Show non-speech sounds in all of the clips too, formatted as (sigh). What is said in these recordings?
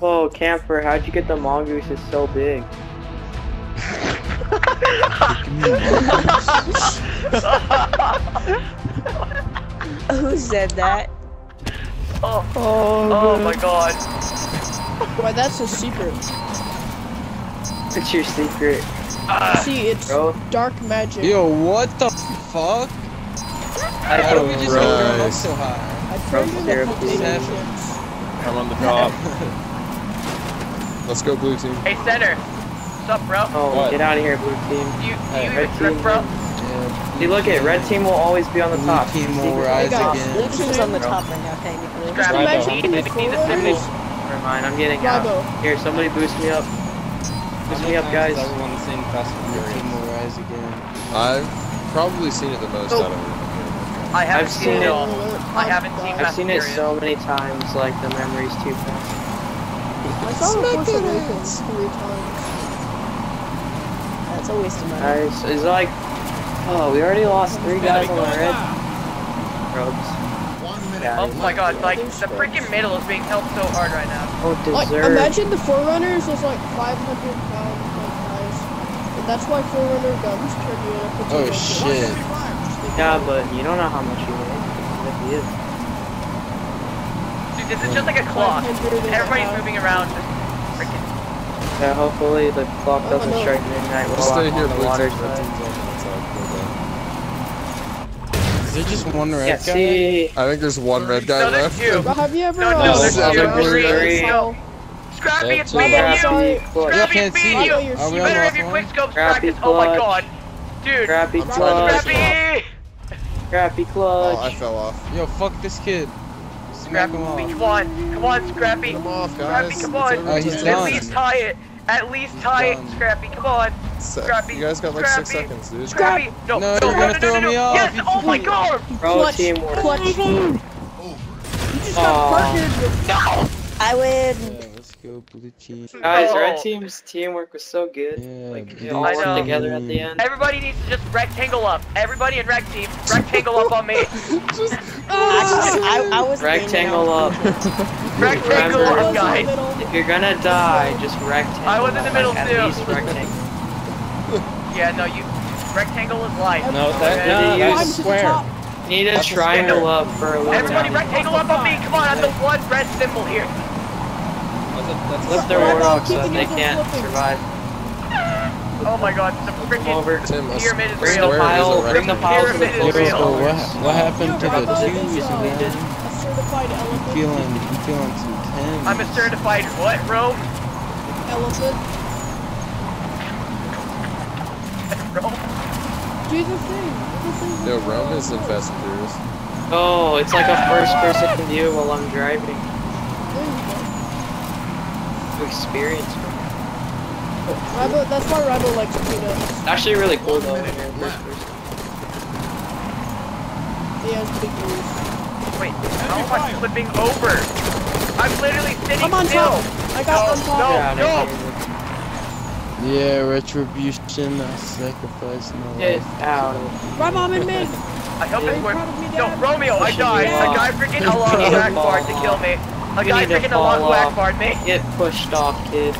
Whoa, Kampfer, how'd you get the mongooses so big? Who said that? Oh, oh my god. Why, that's a secret. What's your secret, Ah, See, it's bro? dark magic. Yo, what the fuck? I How do we just go up Christ. so high? I From turned zero into to potato I'm on the top. (laughs) Let's go blue team. hey, center. What's up, bro? Oh, What? get out of here, blue team. You, Hey, you red even trip, team. bro? Yeah, See, look at red team will always be on the blue top. team will rise got again. blue Blue team's on the top right now, technically. Grab Right, imagine He the needs a symbol. forerunners. Never mind, I'm getting out. Here, somebody boost me up. Boost me up, guys. Everyone saying Fast and Blue team will rise again. I've probably seen it the most Oh. out of it. I haven't I've seen seen it it. all. I haven't seen I've seen and it so many times, like the memory's too fast. I saw the Force Awakens three times. That's a waste of money. Guys, it's like, oh, we already lost three guys on the red ropes. Oh my god, like, the freaking middle is being held so hard right now. oh, Like, imagine the Forerunners is like 500 pound like guys. And that's why Forerunner guns turn you into potato Oh chips. shit. Yeah, but you don't know how much you weigh. If he is. Dude, this is just like a clock. 500 and a Everybody's moving around, just freaking. Yeah, hopefully the clock Oh, doesn't no. strike midnight while Just stay I'm here, on the water side. team's on the outside. Is there just one red Yeah, guy? see, I think there's one red guy No, left. two. But have you ever No, no, uh, there's seen two, Bravo three, Style? three. Scrappy, Yeah, it's me and you! Scrappy, it's me see and you! You Are we on better have your last quick scopes practice. Oh my god. Dude. Scrappy Bravo clutch, Scrappy! scrappy Oh, I fell off. Yo, fuck this kid. Smack Scrappy, him come on. Come on, Scrappy. Get him off, Scrappy, come on. over Oh, he's. At done. least tie it. At least tie it. Scrappy. Come on. Se- Scrappy, You guys got like six seconds, dude. Scrappy. No, No, no, you're no, gonna no, throw no, no, me no. off. Yes. You Oh my god. Bro, Clutch, teamwork. clutch. You just got Aw. partnered No. I win. Yeah, let's go blue team. Guys, red team's teamwork was so good. Yeah, Like, blue it all worked together at the end. Everybody needs to just rectangle up. Everybody in rec team, rectangle up on me. (laughs) (laughs) Actually, I, I was Rectangle up. (laughs) Rectangle Remember- up, guys. If you're gonna die, just rectangle. I was in the middle like, too. At least rectangle. Yeah, no, you. Rectangle is life. No, that- that, no, no, that's that's to square. top. Need a triangle up for a little Everybody time. rectangle up on me. Come on, I'm the one red symbol here. That's a, Flip their Right now, so that they can't flipping. survive. Oh my god, the Come over. freaking Tim, pyramid is Bring square the real. is pile. Bring the pile to the Pyramid closest real. What, what happened to the Bravo is, twos, man? A certified elephant. Feeling, I'm feeling some tens. I'm a certified what, Rome? Elephant. (laughs) Rome? Do the thing. Do the thing. No, Rome is in Fast and Oh, it's like a first-person view while I'm driving. There you go. To experience. Rabo, that's why Rabo likes peanuts. It's actually really cool though. when you're first person. He has big ears. Wait, how am I flipping over? I'm literally sitting I'm on still. top. I got on top. no. Get out no. Yeah, retribution, I sacrifice my Get life. out of here. Rabo, I'm in mid. I hope Are this you works. proud of me, No, Romeo, I died. A guy freaking Allah You need to Akbar to kill me. A You guy need to freaking fall Allah off. Akbar me. Get pushed off, kid.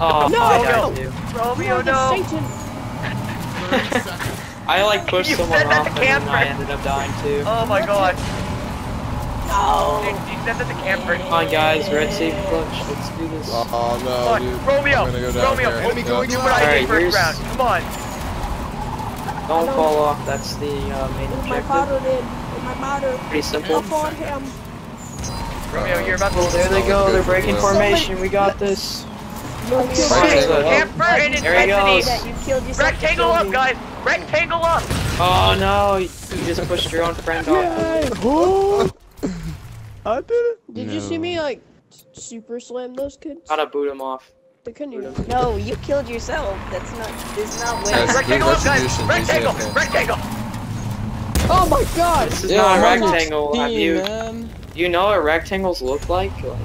Oh, No, I no. died too. You Romeo, are the no. Satan. (laughs) I like pushed You someone off to and then Kampfer. I ended up dying too. Oh my god. No. Dude, you said that to Kampfer. Come on guys, red save clutch. Let's do this. Oh no, Come on, dude. Romeo, I'm gonna go down Romeo, there. do Yeah. do what I did first round. Come on. Don't fall off. That's the uh, main My father did. My mother. Pretty simple. I him. Romeo, you're about Oh, there they go. They're breaking formation. We got this. No, Rectangle. Kampfer and intensity. goes. That you killed yourself. to Rectangle up, guys. Rectangle up. Oh no! You just pushed your own friend off. (laughs) I did it. Did you see me like super slam those kids? Gotta boot him off. They couldn't even. No, you killed yourself. That's not. This is not way. Rectangle up, guys. Rectangle. Rectangle. Oh my god! This is Yeah, not a I'm on your rectangle. Have team, you? man. Do you know what rectangles look like? Like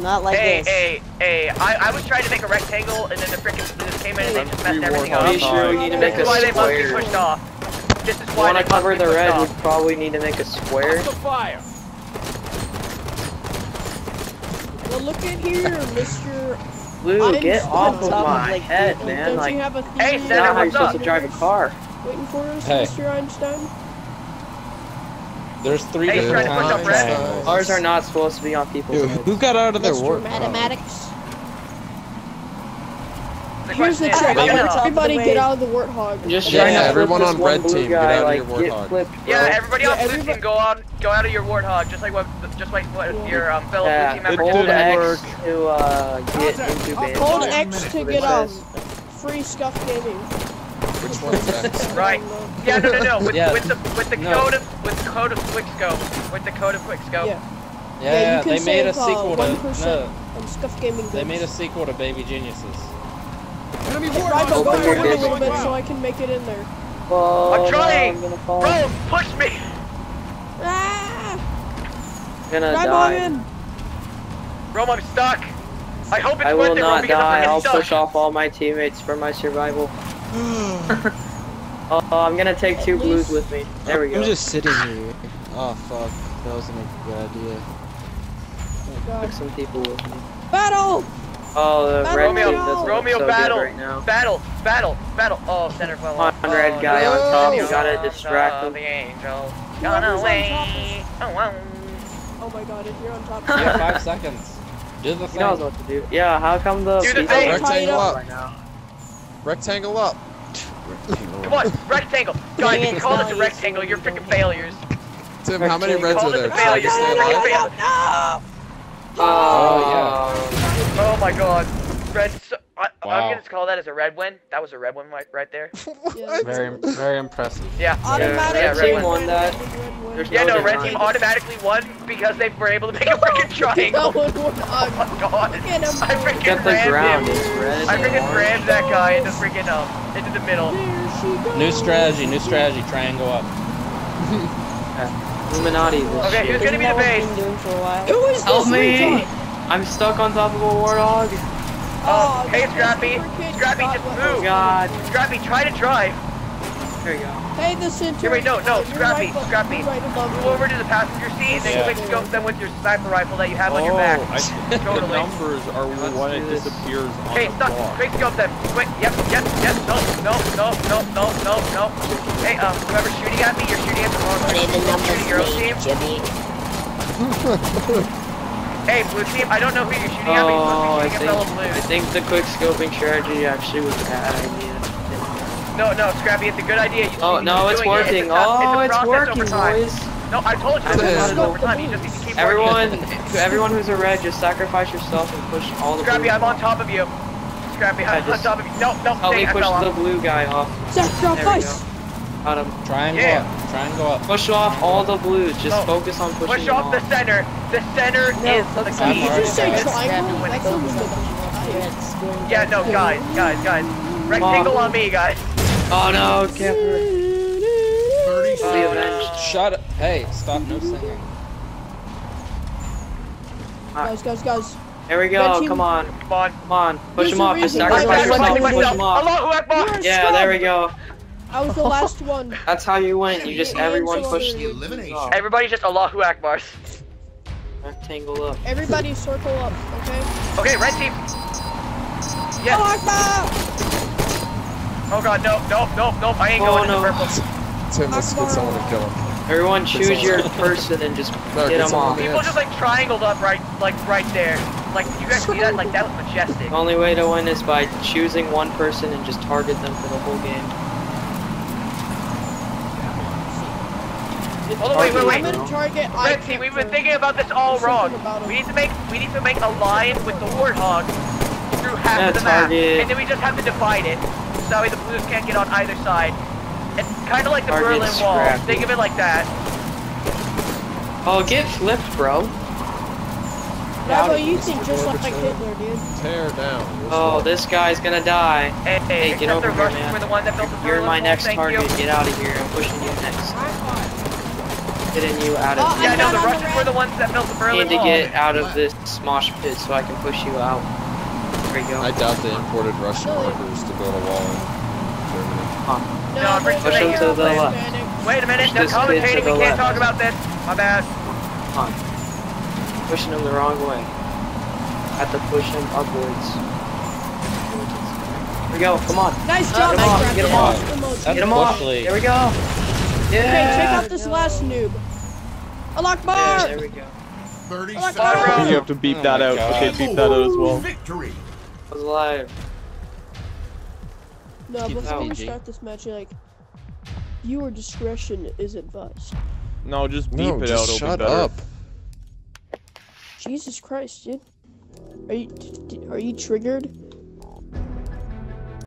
Not like Hey, this. hey, hey. hey! I, I was trying to make a rectangle and then the freaking this came in and they just messed everything warhawks. up. pretty sure we need to make This a is why they must be pushed off. This is If you why want to cover the pushed red, we off. probably need to make a square. The fire. Well, look at here, (laughs) Mister. Blue, I'm get off of top of, my like, head, man. Don't Like, you have a Hey, Senator, not how you're what's supposed up? to drive a car. waiting for us, Hey. Mr. Einstein? There's three Hey, different trying to push up times. red? uh, Cars are not supposed to be on people's Dude, who got out of their Mr. work? Mathematics. The Here's the trick. is, They were top of the Everybody get out of the warthog. Just Yeah, trying to flip everyone on red blue team, get guy, out of your Warthog. flipped, Yeah, everybody Yeah, else yeah, everybody- go on, go out of your warthog, just like what, just like what Yeah. your um, fellow Yeah, blue team member it did. hold didn't X to uh, get incubated. Hold X to get um free Scuf Gaming. Which one's X? (laughs) Right. Yeah, no, no, no. With, Yeah. with the with the No. code of with the code of quickscope, with the code of quickscope. Yeah. Yeah, Yeah, you can they made a save, uh, sequel to 1% no, On Scuf Gaming. they made a sequel to Baby Geniuses. Hey, Ryan, go Open your forward a little bit so I can make it in there. Oh, I'm no, trying. I'm gonna fall. Bro, push me! Ah! I'm gonna Drive die. in. Rome, I'm stuck. I hope it's I worth will it, Rome, not die. I'm I'll stuck. push off all my teammates for my survival. Oh, I'm gonna take two blues with me. There we go. I'm just sitting here. Oh fuck, that wasn't a good idea. Oh, God. Took some people with me. Battle! Oh, the Battle red Romeo, team doesn't Romeo, look so battle, good right now. battle, battle, battle. Oh, center fell off. Come on, red oh, guy no. on top, you gotta distract him. The angel. Whoever's Gone on away. top Oh, wow. Oh my god, if you're on top. You have five seconds. Do the (laughs) He knows thing. what to do. Yeah, how come the Do the people thing. are Rectangle up. right now? Rectangle up. Come on, rectangle. Guys, Dang if it, you call this a rectangle, you're freaking failures. Tim, how many reds are it there? a Try to failure. stay Call it a alive? failure. Oh, Oh my god. Red. So, I, I'm gonna call that as a red win. That was a red win right, right there. (laughs) Yeah. Very, very impressive. Yeah. Automatic. Yeah, red red team win. won that. Red. There's Yeah, no no, red team automatically won because they were able to make a (laughs) freaking That triangle. one won. (laughs) Oh my god. Look him. I freaking Get the rammed ground him. is red. I and freaking orange. rammed that guy into freaking um into the middle. There she goes. New strategy, new strategy. Triangle up. Illuminati this Okay, who's shit. gonna be the Isn't that what base? we've been doing for a while? Who is Help this me! retard? I'm stuck on top of a warthog. Oh, hey, Scrappy. Scrappy, just what- move. God. Scrappy, try to drive. There you go. Hey, the center. Here, wait, no, no, You're Scrappy, right Scrappy. right Move over to the passenger seat and then Yeah. quick scope them with your sniper rifle that you have on your Oh, back. I, the Totally. numbers are Let's when it this. disappears on Okay, stop. Quick scope them. Quick. Yep, yep, yep. No, no, no, no, no, no, no. Hey, um, whoever's shooting at me, you're shooting at the wrong What person. are the You're shooting your numbers, Jimmy? (laughs) Hey, blue team, I don't know who you're shooting at, but Oh, I you're supposed to be think shooting at fellow I think the quick scoping strategy actually was a bad idea. No, no, Scrappy, it's a good idea. You, Oh you no, keep it's doing it. working. It's a, Oh, it's, it's working, over boys. No, I told you it's a process over time. You just need to keep Everyone, working. everyone who's a red, just sacrifice yourself and push all the. Scrappy, blue I'm on top of you. Scrappy, I'm on top of you. No, no, Help dang, me push the blue guy off. Sacrifice. Got him. Triangle Yeah. up. Triangle up. Push off all the blues. Just No. focus on pushing Push off the center. The center No, is the focus key. Did you say triangle? Grab That's your a focus little on bit. It's going Yeah, no, guys, guys, guys. Rectangle on me, guys. Oh no, Kampfer. Be Oh, avenged. Shut up. Hey, stop no singing. Guys, guys, guys. Here we go. Come on, Come on. come on. Push There's him off. Just reason. I'm Sacrifice sacrifice yourself push myself. him off. Allahu Akbar. Yeah, there we go. I was the last one. (laughs) That's how you win. You just everyone so push other- the Everybody just Allahu Akbar. rectangle up. Everybody circle up, okay? Okay, red team. Yes. Oh, Akbar! Oh god, no, no, no, no. I ain't Oh, going no. to the purple. Tim, let's get someone to kill him. Everyone choose someone- your person and just No, get get them off. to- People just like triangled up right, like right there. Like you guys see that? Like that was majestic. The only way to win is by choosing one person and just target them for the whole game. Hold on, wait, wait, I'm wait. gonna target Red team, we've been thinking about this all wrong. We need to make we need to make a line with the warthog through half Yeah, of the map, target- and then we just have to divide it. So that way the blues can't get on either side. It's kind of like the Target Berlin Wall. Think of it like that. Oh, get flipped, bro. Bravo, you think just like Hitler, dude. Tear down. Oh, this guy's gonna die. Hey, Hey, get over here, man. the one that built the You're my Wall. next Thank target. you. Get out of here. I'm pushing you next. Getting you out Oh, of I Yeah, here. no, the on the Russians were the ones that built the I Berlin need to Wall. get out of this smosh pit so I can push you out. There you go. I doubt they imported Russian No. workers to build a wall in Germany. Huh. No, I'm pretty they're sure they- Push him to the left. Wait a minute, Push no this kid to commentating. We can't left. talk about this. My bad. Huh. Pushing them the wrong way. Have to push them upwards. Here we go. Come on. Nice Get job, him off, get him off. him off. That's Get him off. Bush League. There we go. Yeah. Okay, check out this last noob. Allah Yeah, Akbar! there we go. 30 seconds. oh. You have to beep Oh that out. God. Okay, beep that out as well. Victory. I was alive. No, Keep before we start this match, you're like, viewer discretion is advised. No, just beep No, it just out. shut it'll be up. Jesus Christ, dude. Are you, d- d- are you triggered?